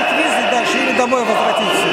получить визу дальше или домой возвратиться.